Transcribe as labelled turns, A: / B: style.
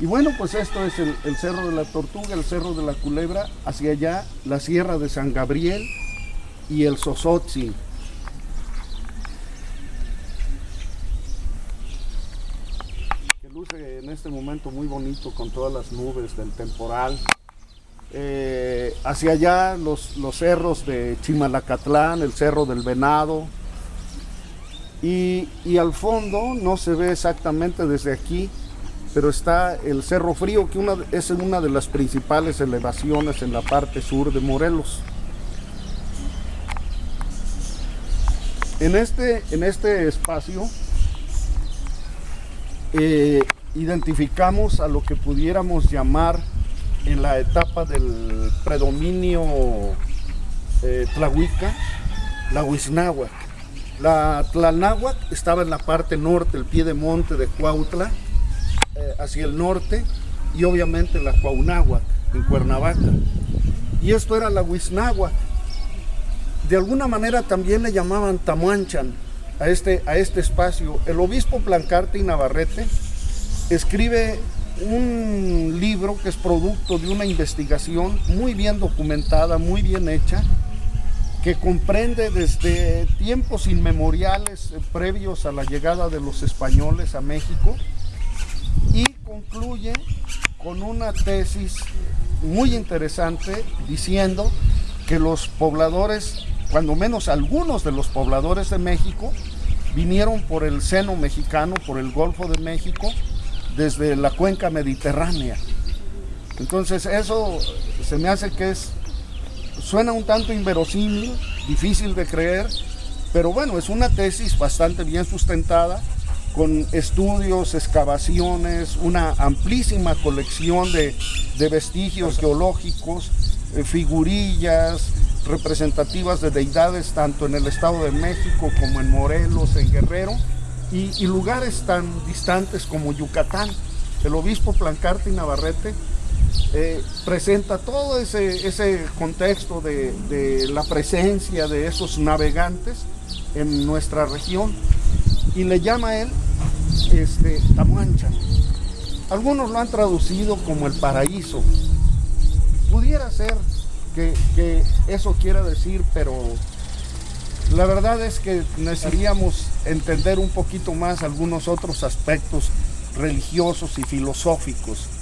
A: Y bueno, pues esto es el, Cerro de la Tortuga, el Cerro de la Culebra, hacia allá la Sierra de San Gabriel y el Sosotzi. Que luce en este momento muy bonito con todas las nubes del temporal. Eh, hacia allá los, los cerros de Chimalacatlán, el Cerro del Venado. Y, y al fondo, no se ve exactamente desde aquí, pero está el Cerro Frío, que es una de las principales elevaciones en la parte sur de Morelos. En este, en este espacio eh, identificamos a lo que pudiéramos llamar en la etapa del predominio eh, tlahuica, la Huiznahuac. La Tlalnáhuac estaba en la parte norte, el pie de monte de Cuautla, eh, hacia el norte, y obviamente la Cuauhnáhuac, en Cuernavaca. Y esto era la Huiznahuac. De alguna manera también le llamaban Tamuanchan a este, a este espacio. El obispo Plancarte y Navarrete escribe un libro que es producto de una investigación muy bien documentada, muy bien hecha, que comprende desde tiempos inmemoriales eh, previos a la llegada de los españoles a México y concluye con una tesis muy interesante diciendo que los pobladores, cuando menos algunos de los pobladores de México, vinieron por el seno mexicano, por el Golfo de México, desde la cuenca mediterránea. Entonces eso se me hace que es, suena un tanto inverosímil, difícil de creer, pero bueno, es una tesis bastante bien sustentada, con estudios, excavaciones, una amplísima colección de, de vestigios geológicos, eh, figurillas representativas de deidades tanto en el Estado de México como en Morelos, en Guerrero, y, lugares tan distantes como Yucatán. El obispo Plancarte y Navarrete eh, presenta todo ese, ese contexto de, de, la presencia de esos navegantes en nuestra región y le llama él este, Tamuancha. Algunos lo han traducido como el paraíso. Pudiera ser que, que eso quiera decir, pero la verdad es que necesitaríamos entender un poquito más algunos otros aspectos religiosos y filosóficos